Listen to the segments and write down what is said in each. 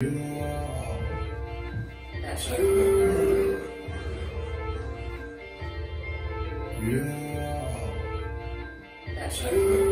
Yeah. That's right. Yeah. That's right.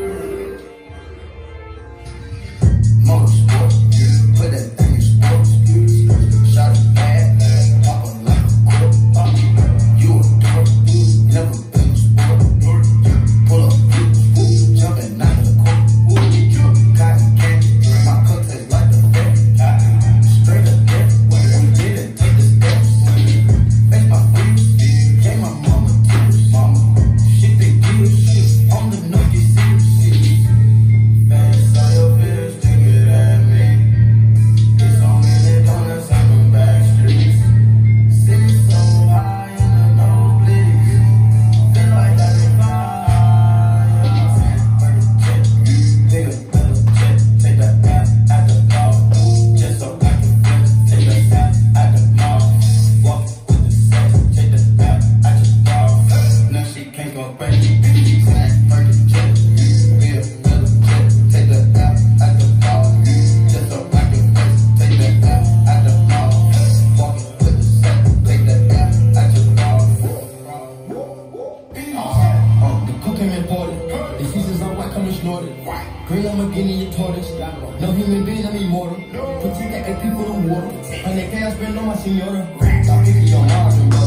No humidity na mi moro Tutsika e people moro And they can't spend no my senora Talking to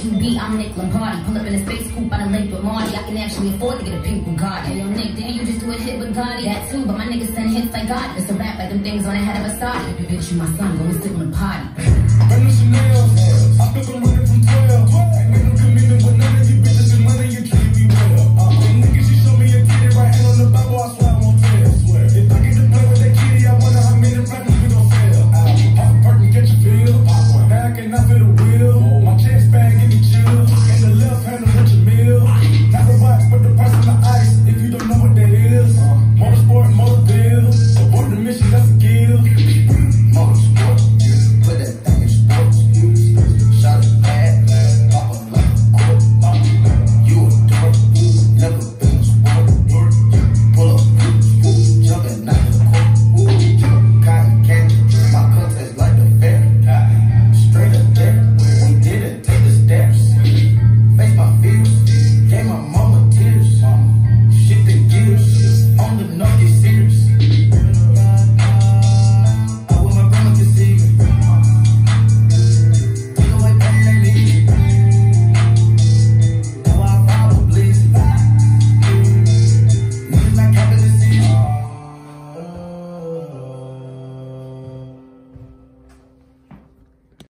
QB, I'm Nick Lombardi. Pull up in a space coupe, I done lake with Marty. I can actually afford to get a pink Bugatti. Yo, Nick, did you just do a hit with Gotti? That too, but my niggas send hits like God. It's a rap like them things on the head of a side. Bitch, you my son, go and sit on the potty. Let me some nails. I pick them with a